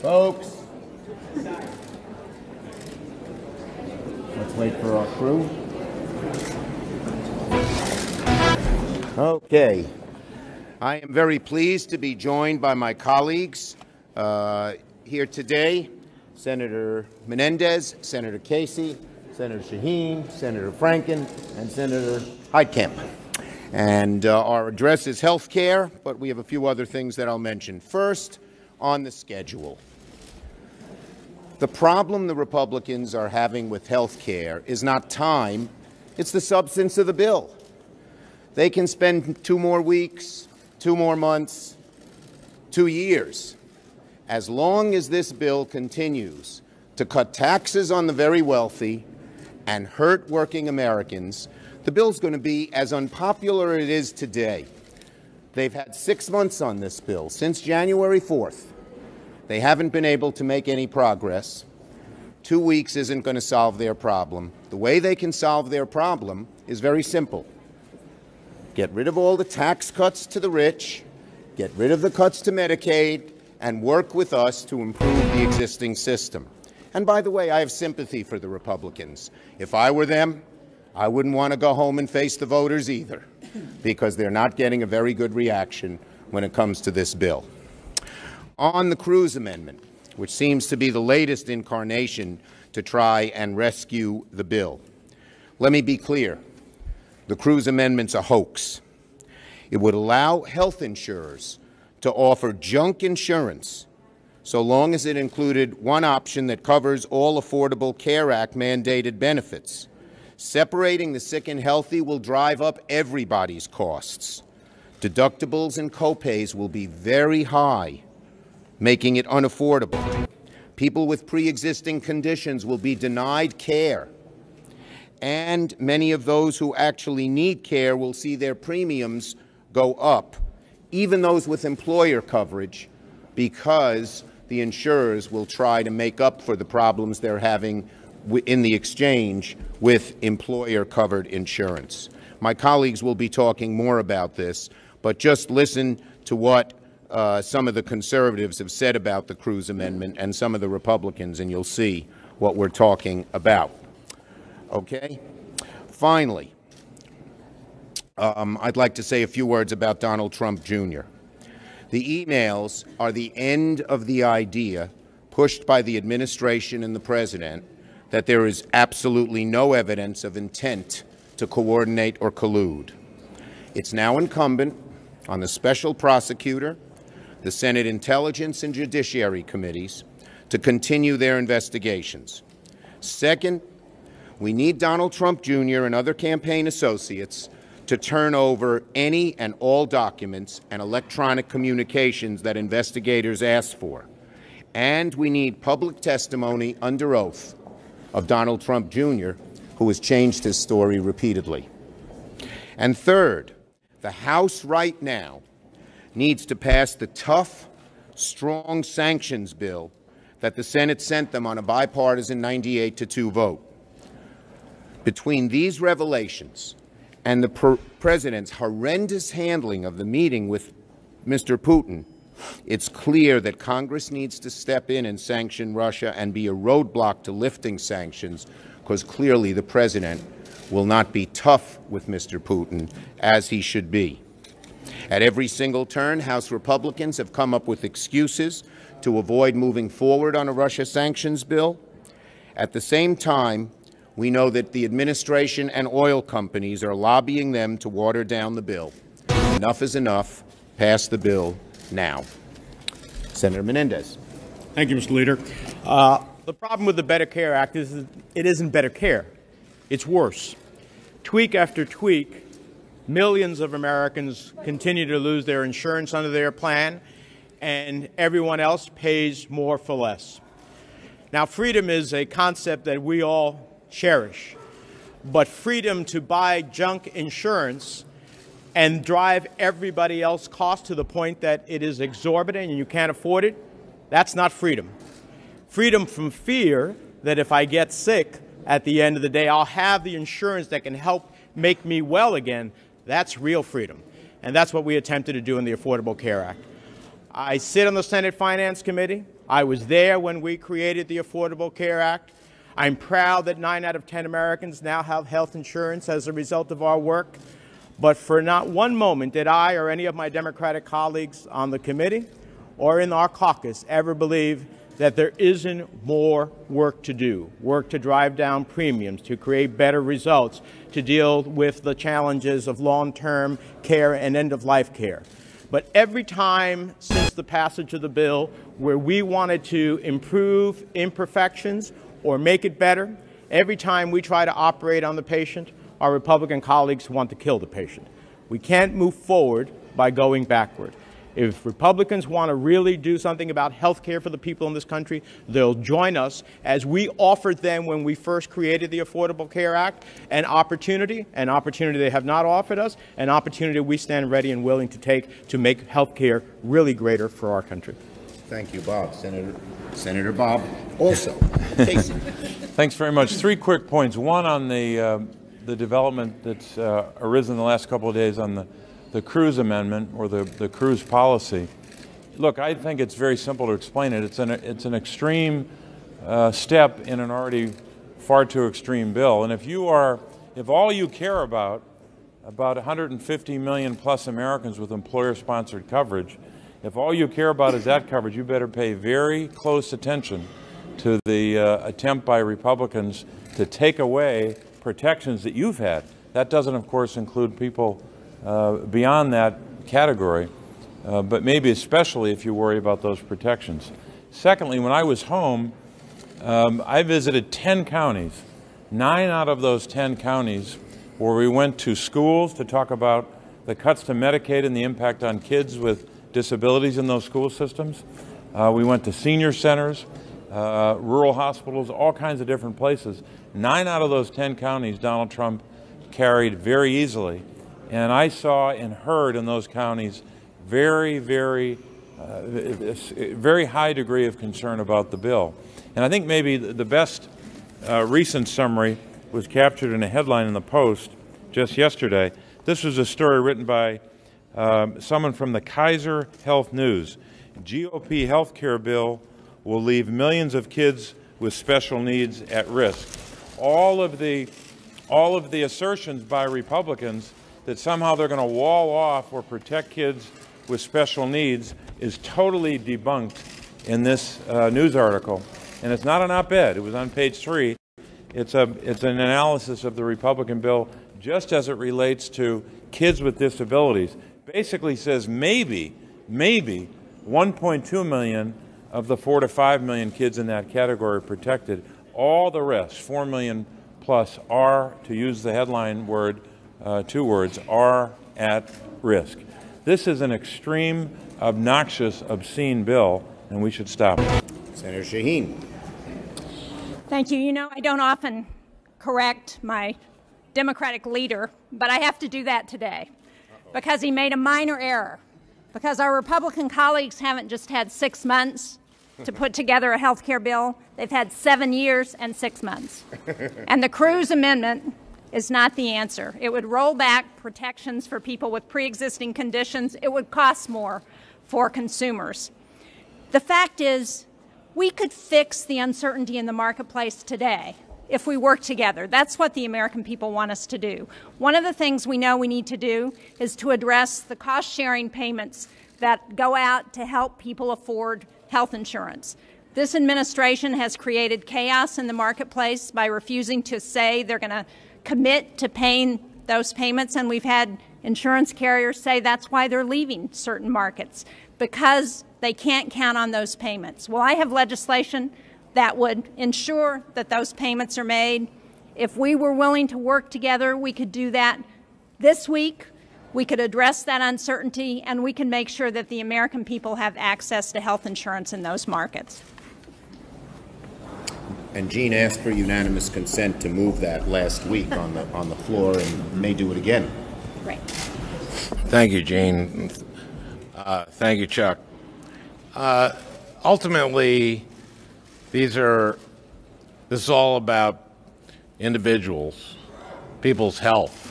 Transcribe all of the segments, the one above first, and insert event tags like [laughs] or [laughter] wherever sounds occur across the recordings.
Folks, let's wait for our crew. Okay. I am very pleased to be joined by my colleagues uh, here today Senator Menendez, Senator Casey, Senator Shaheen, Senator Franken, and Senator Heitkamp. And uh, our address is health care, but we have a few other things that I'll mention. First, on the schedule. The problem the Republicans are having with health care is not time, it's the substance of the bill. They can spend two more weeks, two more months, two years. As long as this bill continues to cut taxes on the very wealthy and hurt working Americans, the bill's going to be as unpopular as it is today. They've had six months on this bill since January 4th. They haven't been able to make any progress. Two weeks isn't going to solve their problem. The way they can solve their problem is very simple. Get rid of all the tax cuts to the rich, get rid of the cuts to Medicaid, and work with us to improve the existing system. And by the way, I have sympathy for the Republicans. If I were them, I wouldn't want to go home and face the voters either, because they're not getting a very good reaction when it comes to this bill. On the Cruz Amendment, which seems to be the latest incarnation to try and rescue the bill, let me be clear. The Cruz Amendment's a hoax. It would allow health insurers to offer junk insurance so long as it included one option that covers all Affordable Care Act mandated benefits. Separating the sick and healthy will drive up everybody's costs. Deductibles and copays will be very high, making it unaffordable. People with pre-existing conditions will be denied care. And many of those who actually need care will see their premiums go up, even those with employer coverage, because the insurers will try to make up for the problems they're having in the exchange with employer-covered insurance. My colleagues will be talking more about this, but just listen to what uh, some of the conservatives have said about the Cruz Amendment and some of the Republicans, and you'll see what we're talking about. Okay? Finally, um, I'd like to say a few words about Donald Trump Jr. The emails are the end of the idea pushed by the administration and the president that there is absolutely no evidence of intent to coordinate or collude. It's now incumbent on the special prosecutor, the Senate Intelligence and Judiciary Committees to continue their investigations. Second, we need Donald Trump Jr. and other campaign associates to turn over any and all documents and electronic communications that investigators ask for. And we need public testimony under oath of Donald Trump Jr., who has changed his story repeatedly. And third, the House right now needs to pass the tough, strong sanctions bill that the Senate sent them on a bipartisan 98 to 2 vote. Between these revelations and the president's horrendous handling of the meeting with Mr. Putin, it's clear that Congress needs to step in and sanction Russia and be a roadblock to lifting sanctions, because clearly the President will not be tough with Mr. Putin, as he should be. At every single turn, House Republicans have come up with excuses to avoid moving forward on a Russia sanctions bill. At the same time, we know that the administration and oil companies are lobbying them to water down the bill. Enough is enough. Pass the bill now. Senator Menendez. Thank you, Mr. Leader. Uh, the problem with the Better Care Act is it isn't better care. It's worse. Tweak after tweak, millions of Americans continue to lose their insurance under their plan, and everyone else pays more for less. Now, freedom is a concept that we all cherish, but freedom to buy junk insurance and drive everybody else cost to the point that it is exorbitant and you can't afford it, that's not freedom. Freedom from fear that if I get sick at the end of the day, I'll have the insurance that can help make me well again, that's real freedom. And that's what we attempted to do in the Affordable Care Act. I sit on the Senate Finance Committee. I was there when we created the Affordable Care Act. I'm proud that 9 out of 10 Americans now have health insurance as a result of our work. But for not one moment did I or any of my Democratic colleagues on the committee or in our caucus ever believe that there isn't more work to do, work to drive down premiums, to create better results, to deal with the challenges of long-term care and end-of-life care. But every time since the passage of the bill where we wanted to improve imperfections or make it better, every time we try to operate on the patient, our Republican colleagues want to kill the patient. We can't move forward by going backward. If Republicans want to really do something about health care for the people in this country, they'll join us as we offered them when we first created the Affordable Care Act an opportunity, an opportunity they have not offered us, an opportunity we stand ready and willing to take to make health care really greater for our country. Thank you, Bob. Senator, Senator Bob also. Casey. [laughs] Thanks very much. Three quick points. One on the, uh, the development that's uh, arisen in the last couple of days on the the Cruz Amendment or the, the Cruz policy. Look, I think it's very simple to explain it. It's an, it's an extreme uh, step in an already far too extreme bill. And if you are, if all you care about, about 150 million plus Americans with employer sponsored coverage, if all you care about is that coverage, you better pay very close attention to the uh, attempt by Republicans to take away protections that you've had. That doesn't, of course, include people uh, beyond that category, uh, but maybe especially if you worry about those protections. Secondly, when I was home, um, I visited 10 counties. Nine out of those 10 counties where we went to schools to talk about the cuts to Medicaid and the impact on kids with disabilities in those school systems. Uh, we went to senior centers, uh, rural hospitals, all kinds of different places. Nine out of those 10 counties, Donald Trump carried very easily. And I saw and heard in those counties very, very, uh, very high degree of concern about the bill. And I think maybe the best uh, recent summary was captured in a headline in the Post just yesterday. This was a story written by um, someone from the Kaiser Health News. GOP health care bill will leave millions of kids with special needs at risk. All of the, all of the assertions by Republicans that somehow they're going to wall off or protect kids with special needs is totally debunked in this uh, news article. And it's not an op-ed. It was on page three. It's, a, it's an analysis of the Republican bill just as it relates to kids with disabilities. Basically says maybe, maybe 1.2 million of the 4 to 5 million kids in that category are protected. All the rest, 4 million plus, are, to use the headline word, uh, two words, are at risk. This is an extreme, obnoxious, obscene bill, and we should stop it. Senator Shaheen. Thank you. You know, I don't often correct my Democratic leader, but I have to do that today because he made a minor error. Because our Republican colleagues haven't just had six months to put together a health care bill, they've had seven years and six months. and the Cruz Amendment is not the answer. It would roll back protections for people with pre-existing conditions. It would cost more for consumers. The fact is, we could fix the uncertainty in the marketplace today if we work together. That's what the American people want us to do. One of the things we know we need to do is to address the cost sharing payments that go out to help people afford health insurance. This administration has created chaos in the marketplace by refusing to say they're going to commit to paying those payments, and we've had insurance carriers say that's why they're leaving certain markets because they can't count on those payments. Well, I have legislation that would ensure that those payments are made. If we were willing to work together, we could do that this week. We could address that uncertainty, and we can make sure that the American people have access to health insurance in those markets. And Jeanne asked for unanimous consent to move that last week on the, on the floor and may do it again. Right. Thank you, Jeanne. Uh, thank you, Chuck. Uh, ultimately, these are, this is all about individuals, people's health.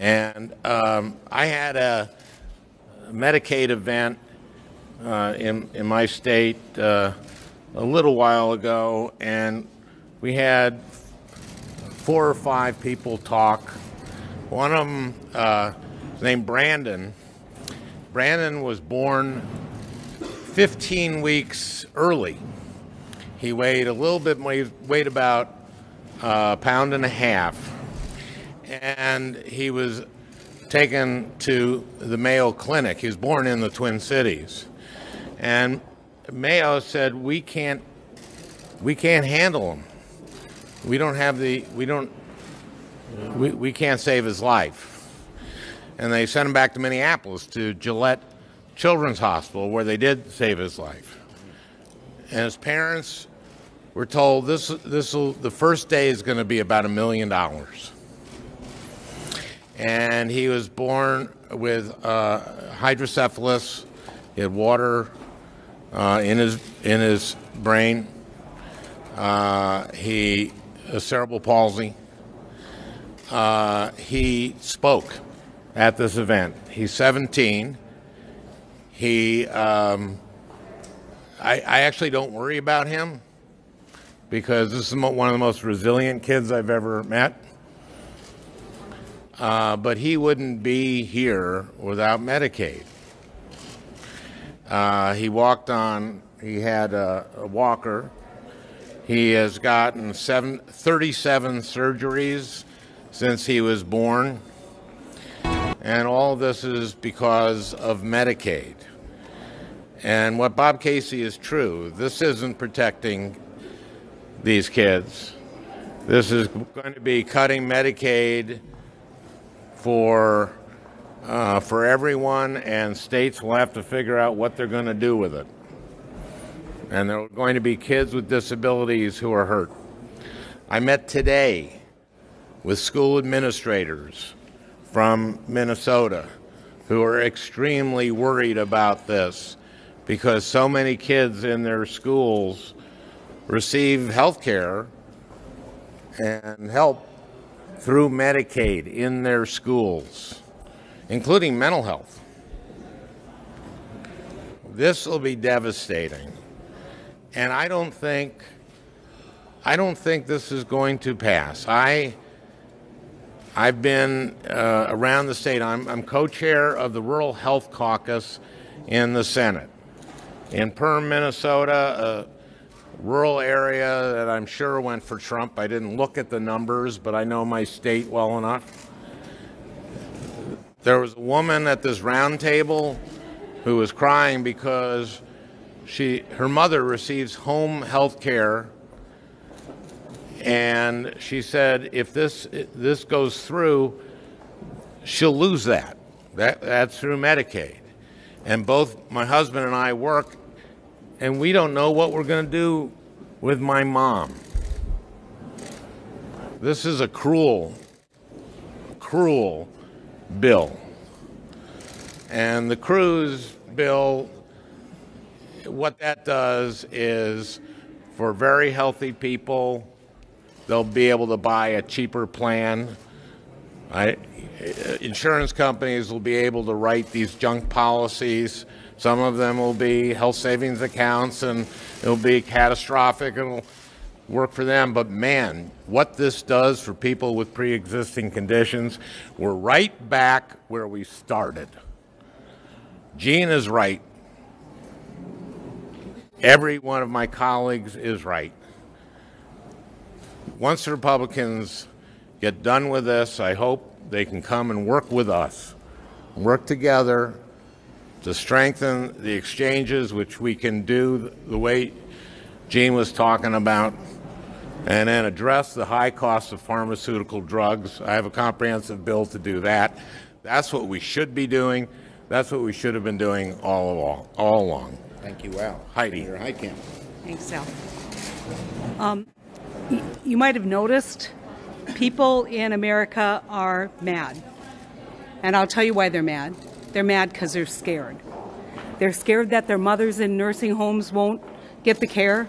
And um, I had a Medicaid event uh, in, in my state uh, a little while ago, and we had four or five people talk. One of them, uh, named Brandon, Brandon was born 15 weeks early. He weighed a little bit, weighed, weighed about a pound and a half. And he was taken to the Mayo Clinic. He was born in the Twin Cities. And Mayo said, we can't, we can't handle him. We don't have the, we don't, we, we can't save his life. And they sent him back to Minneapolis to Gillette Children's Hospital where they did save his life. And his parents were told this, this the first day is going to be about a million dollars. And he was born with uh, hydrocephalus. He had water uh, in his in his brain. Uh, he a cerebral palsy. Uh, he spoke at this event. He's 17. He, um, I, I actually don't worry about him because this is one of the most resilient kids I've ever met. Uh, but he wouldn't be here without Medicaid. Uh, he walked on, he had a, a walker. He has gotten seven, 37 surgeries since he was born. And all this is because of Medicaid. And what Bob Casey is true. This isn't protecting these kids. This is going to be cutting Medicaid for uh, for everyone, and states will have to figure out what they're going to do with it. And there are going to be kids with disabilities who are hurt. I met today with school administrators from Minnesota who are extremely worried about this because so many kids in their schools receive health care and help through Medicaid in their schools, including mental health. This will be devastating. And I don't think I don't think this is going to pass. I I've been uh, around the state. I'm, I'm co-chair of the Rural Health Caucus in the Senate. In Perham, Minnesota, a rural area that I'm sure went for Trump. I didn't look at the numbers, but I know my state well enough. There was a woman at this round table who was crying because she, her mother receives home health care and she said if this this goes through, she'll lose that. That that's through Medicaid, and both my husband and I work, and we don't know what we're going to do with my mom. This is a cruel, cruel bill, and the Cruz bill. What that does is, for very healthy people they'll be able to buy a cheaper plan. I, uh, insurance companies will be able to write these junk policies. Some of them will be health savings accounts and it'll be catastrophic and it'll work for them. But man, what this does for people with pre existing conditions, we're right back where we started. Jeanne is right. Every one of my colleagues is right once the Republicans get done with this, I hope they can come and work with us, work together to strengthen the exchanges, which we can do the way Jeanne was talking about, and then address the high cost of pharmaceutical drugs. I have a comprehensive bill to do that. That's what we should be doing. That's what we should have been doing all along. All along. Thank you, Al. Heidi. Senator Heitkamp. Thanks, Al. Um, y- you might have noticed people in America are mad. And I'll tell you why they're mad. They're mad because they're scared. They're scared that their mothers in nursing homes won't get the care.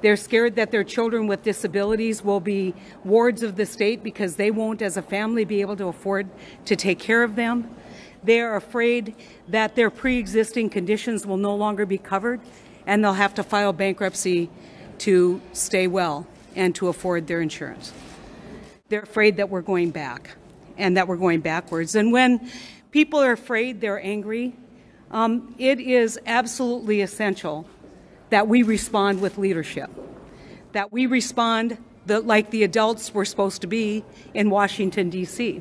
They're scared that their children with disabilities will be wards of the state because they won't, as a family, be able to afford to take care of them. They are afraid that their pre existing conditions will no longer be covered and they'll have to file bankruptcy to stay well and to afford their insurance. They're afraid that we're going back and that we're going backwards. And when people are afraid, they're angry, um, it is absolutely essential that we respond with leadership, that we respond the, like the adults we're supposed to be in Washington, D.C.